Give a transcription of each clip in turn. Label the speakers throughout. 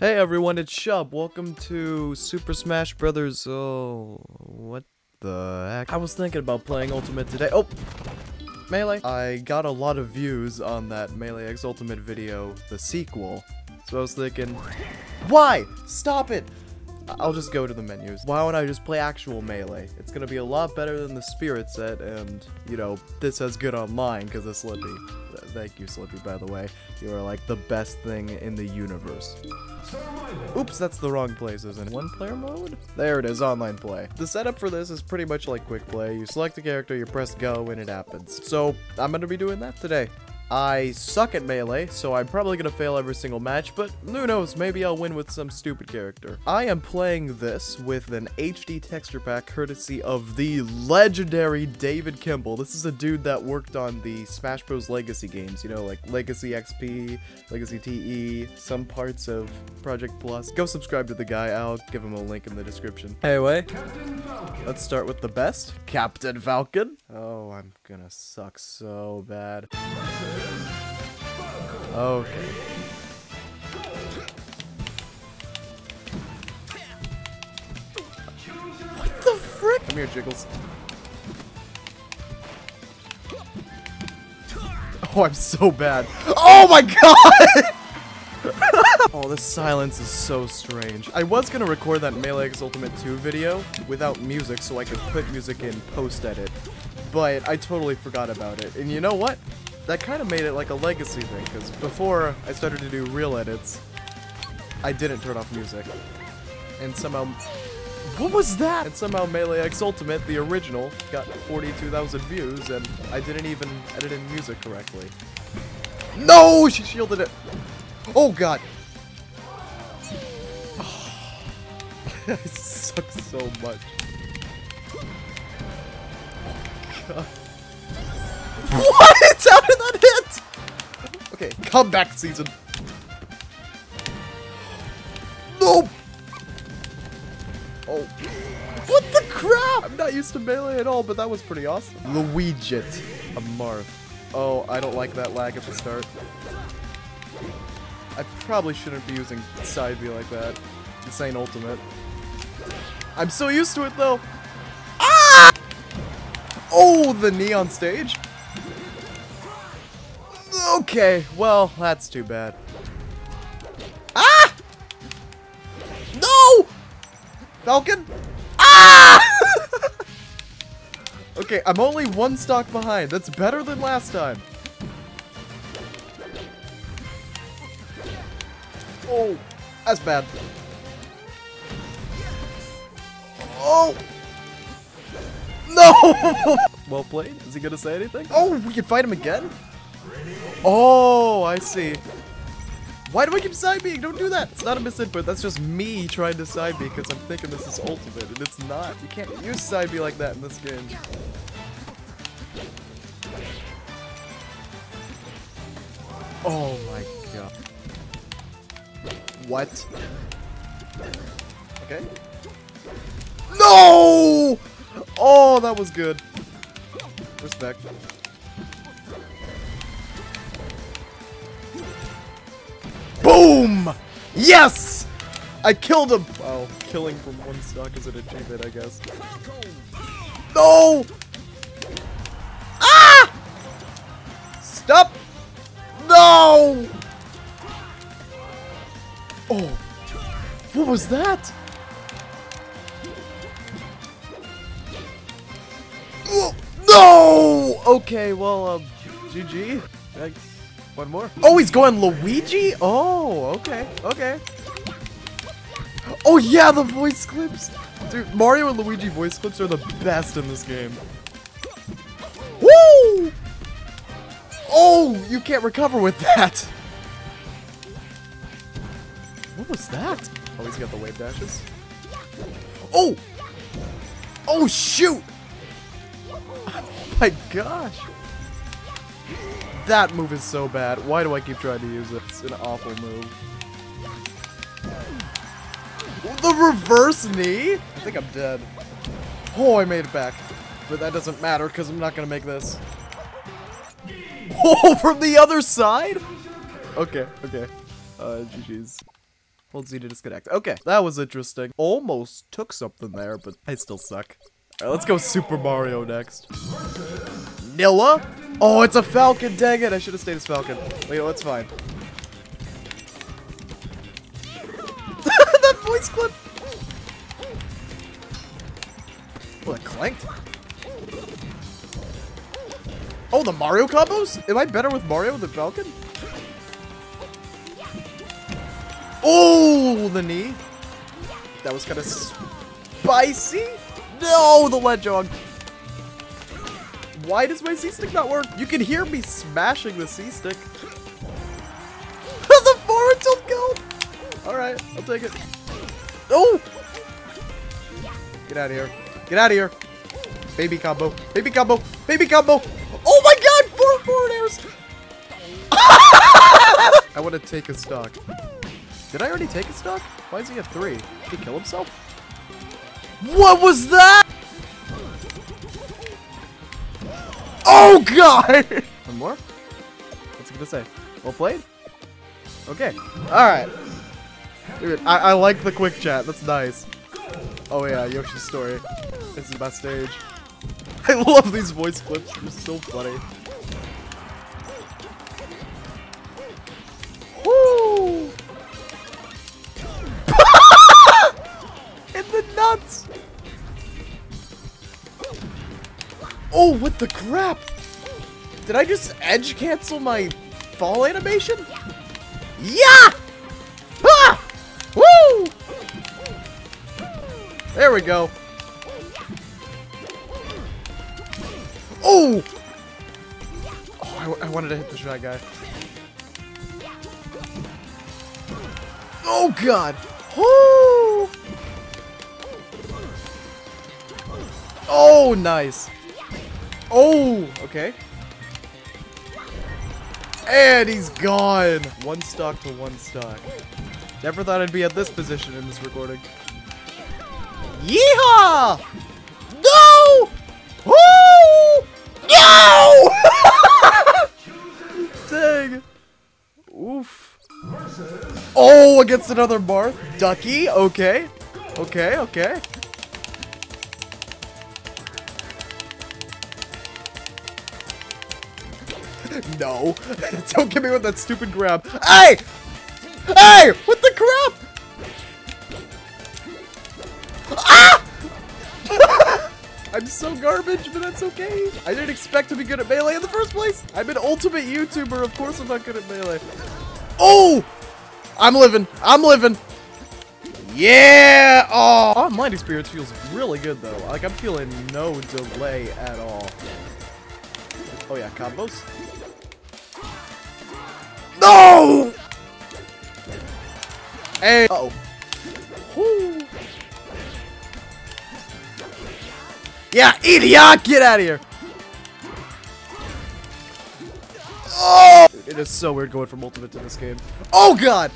Speaker 1: Hey everyone, it's Shubb. Welcome to Super Smash Brothers. Oh, what the heck? I was thinking about playing Ultimate today. Oh, Melee. I got a lot of views on that Melee X Ultimate video, the sequel. So I was thinking, why? Stop it! I'll just go to the menus. Why don't I just play actual Melee? It's gonna be a lot better than the Spirit set, and, you know, this has good online because of Slippi. Th- Thank you, Slippi, by the way. You are like the best thing in the universe. Oops, that's the wrong place, isn't it? One player mode? There it is, online play. The setup for this is pretty much like quick play. You select a character, you press go, and it happens. So, I'm gonna be doing that today. I suck at melee, so I'm probably gonna fail every single match, but who knows, maybe I'll win with some stupid character. I am playing this with an HD texture pack courtesy of the legendary David Kimball. This is a dude that worked on the Smash Bros. Legacy games, you know, like Legacy XP, Legacy TE, some parts of Project Plus. Go subscribe to the guy, I'll give him a link in the description. Anyway, let's start with the best. Captain Falcon. Oh, I'm gonna suck so bad. Okay. What the frick? Come here, Jiggles. Oh, I'm so bad. Oh my god! oh, this silence is so strange. I was gonna record that Melee X Ultimate 2 video without music so I could put music in post-edit, but I totally forgot about it. And you know what? That kind of made it like a legacy thing, because before I started to do real edits, I didn't turn off music. And somehow... What was that? And somehow Melee X Ultimate, the original, got 42,000 views, and I didn't even edit in music correctly. No! She shielded it! Oh god! I suck so much. Oh god. What? How did that hit? Okay, comeback season. No! Oh. What the crap? I'm not used to melee at all, but that was pretty awesome. Luigi. A Marth. Oh, I don't like that lag at the start. I probably shouldn't be using side B like that. This ain't ultimate. I'm so used to it though. Ah! Oh, the knee on stage? Okay, well, that's too bad. Ah! No! Falcon? Ah! okay, I'm only one stock behind. That's better than last time. Oh, that's bad. Oh! No! well played. Is he gonna say anything? Oh, we can fight him again? Oh, I see. Why do I keep side being? Don't do that. It's not a misinput. That's just me trying to side because I'm thinking this is ultimate, and it's not. You can't use side B like that in this game. Oh my god. What? Okay. No! Oh, that was good. Respect. Yes! I killed him! Wow, killing from one stock is an achievement, I guess. No! Ah! Stop! No! Oh. What was that? Oh, No! Okay, well, um, GG. Thanks. One more. Oh, he's going Luigi? Oh, okay, okay. Oh yeah, the voice clips. Dude, Mario and Luigi voice clips are the best in this game. Woo! Oh, you can't recover with that. What was that? Oh, he's got the wave dashes. Oh! Oh, shoot! Oh my gosh. That move is so bad. Why do I keep trying to use it? It's an awful move. The reverse knee? I think I'm dead. Oh, I made it back. But that doesn't matter because I'm not going to make this. Oh, from the other side? Okay, okay. Uh, GG's. Hold Z to disconnect. Okay, that was interesting. Almost took something there, but I still suck. Alright, let's go Super Mario next. Nilla? Oh, it's a Falcon, dang it. I should have stayed as Falcon. Wait, no, it's fine. that voice clip! Oh, it clanked. Oh, the Mario combos? Am I better with Mario than Falcon? Oh, the knee. That was kind of spicy. No, the ledge Ledgehog. Why does my C-stick not work? You can hear me smashing the C-stick. the forward tilt go. All right, I'll take it. Oh! Get out of here. Get out of here. Baby combo. Baby combo. Baby combo. Oh my god! Four forward airs! I want to take a stock. Did I already take a stock? Why is he at three? Did he kill himself? What was that? Oh god! One more? What's he gonna say? Well played? Okay. Alright. Dude, I, I like the quick chat. That's nice. Oh yeah, Yoshi's story. This is my stage. I love these voice clips. They're so funny. Oh, what the crap? Did I just edge cancel my fall animation? Yeah! Ah! Woo! There we go. Oh! Oh, I, I wanted to hit the shy guy. Oh, God! Oh! Oh, nice. Oh, okay. And he's gone. One stock to one stock. Never thought I'd be at this position in this recording. Yeehaw! No! Woo! No! Dang. Oof. Oh, against another Marth. Ducky. Okay. Okay, okay. No. Don't get me with that stupid grab. Hey! Hey! What the crap? Ah! I'm so garbage, but that's okay. I didn't expect to be good at Melee in the first place. I'm an ultimate YouTuber. Of course I'm not good at Melee. Oh! I'm living. I'm living. Yeah! Oh! oh Mighty Spirits feels really good, though. Like, I'm feeling no delay at all. Oh, yeah, combos. Hey! Uh oh Yeah, idiot! Get out of here! Oh! Dude, it is so weird going from ultimate to this game. Oh god!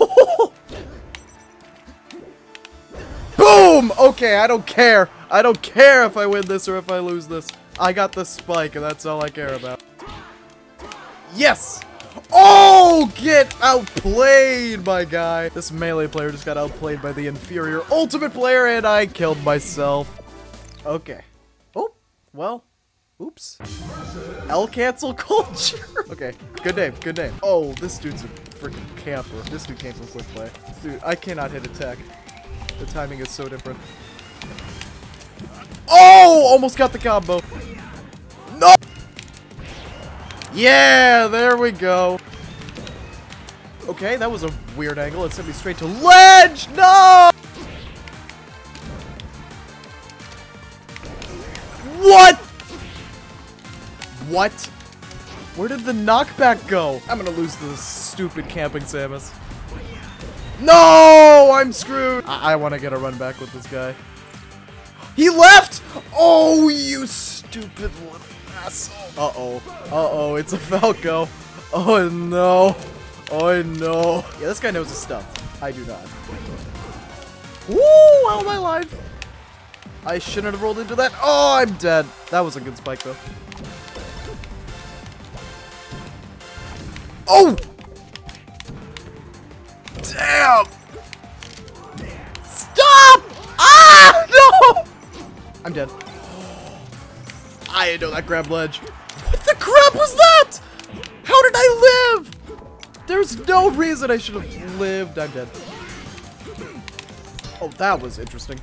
Speaker 1: Boom! Okay, I don't care. I don't care if I win this or if I lose this. I got the spike, and that's all I care about. Yes! Oh, get outplayed, my guy. This melee player just got outplayed by the inferior ultimate player, and I killed myself. Okay. Oh, well, oops. L cancel culture. okay, good name, good name. Oh, this dude's a freaking camper. This dude came from quick play. Dude, I cannot hit attack. The timing is so different. Oh, almost got the combo. No! Yeah, there we go. Okay, that was a weird angle. It sent me straight to ledge. No! What? What? Where did the knockback go? I'm gonna lose this stupid camping Samus. No! I'm screwed! I, I want to get a run back with this guy. He left! Oh, you stupid little asshole. Uh-oh. Uh-oh, it's a Falco. Oh, no. Oh no. Yeah, this guy knows his stuff. I do not. Woo! How am I alive? I shouldn't have rolled into that. Oh, I'm dead. That was a good spike though. Oh! Damn! Stop! Ah! No! I'm dead. I didn't know that grab ledge. What the crap was that? How did I live? There's no reason I should have lived. I'm dead. Oh, that was interesting.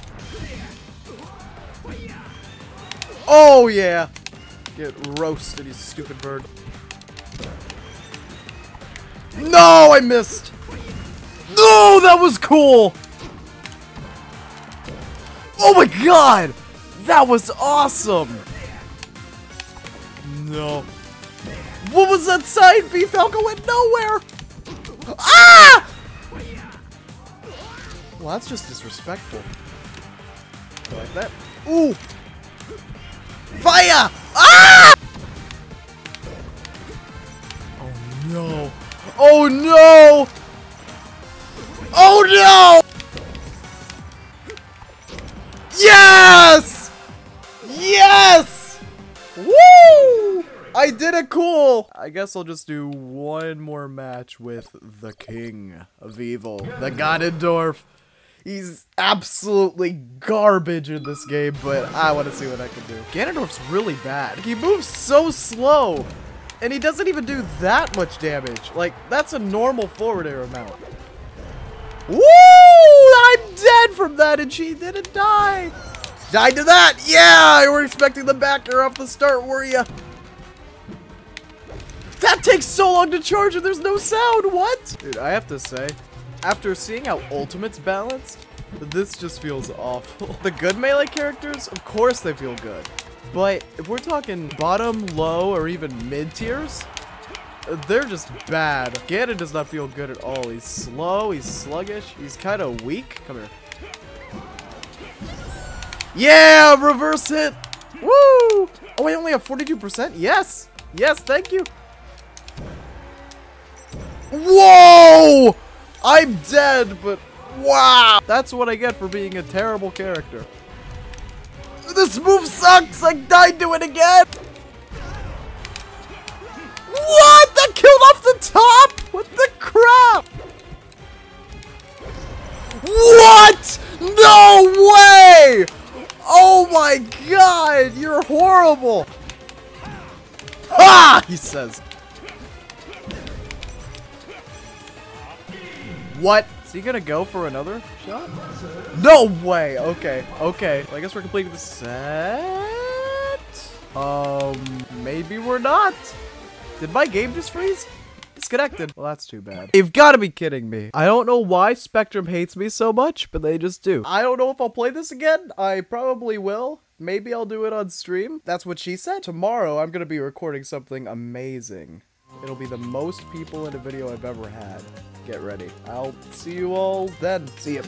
Speaker 1: Oh, yeah. Get roasted, you stupid bird. No, I missed. No, that was cool. Oh my god. That was awesome. No. What was that side B? Falco went nowhere. Ah! Well, that's just disrespectful. Like that. Ooh. Fire! Ah! Oh no. Oh no! Oh no! I did it cool! I guess I'll just do one more match with the king of evil, the Ganondorf. He's absolutely garbage in this game, but I want to see what I can do. Ganondorf's really bad. He moves so slow, and he doesn't even do that much damage. Like, that's a normal forward air amount. Woo! I'm dead from that, and she didn't die. Died to that! Yeah! You were expecting the back air off the start, were you? Takes so long to charge and there's no sound, what? Dude, I have to say, after seeing how Ultimate's balanced, this just feels awful. The good melee characters, of course they feel good. But if we're talking bottom, low, or even mid tiers, they're just bad. Ganon does not feel good at all. He's slow, he's sluggish, he's kind of weak. Come here. Yeah, reverse hit. Woo! Oh, I only have 42%? Yes! Yes, thank you. Whoa! I'm dead, but wow! That's what I get for being a terrible character. This move sucks! I died to it again! What? That killed off the top? What the crap? What? No way! Oh my god, you're horrible! Ha! He says. What? Is he gonna go for another shot? No way! Okay, okay. Well, I guess we're completing the set? Um, maybe we're not. Did my game just freeze? Disconnected. Well, that's too bad. You've got to be kidding me. I don't know why Spectrum hates me so much, but they just do. I don't know if I'll play this again. I probably will. Maybe I'll do it on stream. That's what she said. Tomorrow, I'm going to be recording something amazing. It'll be the most people in a video I've ever had. Get ready. I'll see you all then. See ya.